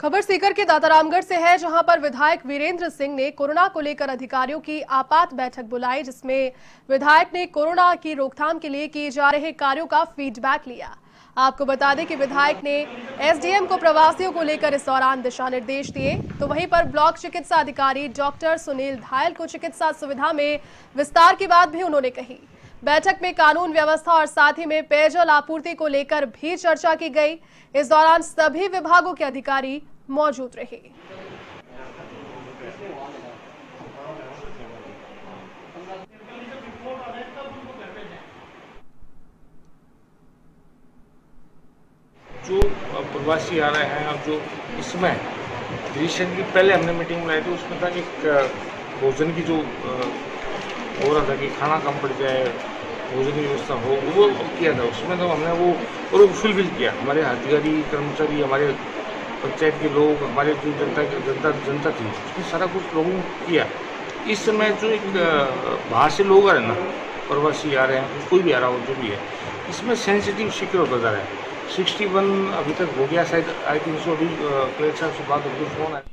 खबर सीकर के दातारामगढ़ से है, जहाँ पर विधायक वीरेंद्र सिंह ने कोरोना को लेकर अधिकारियों की आपात बैठक बुलाई, जिसमें विधायक ने कोरोना की रोकथाम के लिए किए जा रहे कार्यों का फीडबैक लिया। आपको बता दें कि विधायक ने एसडीएम को प्रवासियों को लेकर इस दौरान दिशा निर्देश दिए। तो वहीं पर ब्लॉक चिकित्सा अधिकारी डॉक्टर सुनील धायल को चिकित्सा सुविधा में विस्तार की बात भी उन्होंने कही। बैठक में कानून व्यवस्था और साथ ही में पेयजल आपूर्ति को लेकर भी चर्चा की गई। इस दौरान सभी विभागों के अधिकारी मौजूद रहे। जो प्रवासी आ रहे हैं और जो इसमें रिसेंटली पहले हमने मीटिंग बुलाई थी, उसमें था कि भोजन की जो हो रहा था कि खाना कम पड़ जाए, भोजन की व्यवस्था हो। वो किया था। उसमें तो हमने वो, और फुलफिल किया। हमारे अधिकारी, कर्मचारी, हमारे पंचायत के लोग, हमारे जो जनता जनता जनता थी, उसने सारा कुछ लोगों ने किया। इस समय जो एक बाहर से लोग आ रहे हैं ना, प्रवासी आ रहे हैं, कोई भी आ रहा हो, जो भी है, इसमें सेंसिटिव जा रहा है। सिक्सटी वन अभी तक हो गया, शायद आई थिंक सो, अभी कलेक्टर साहब से बात होगी, फ़ोन आया।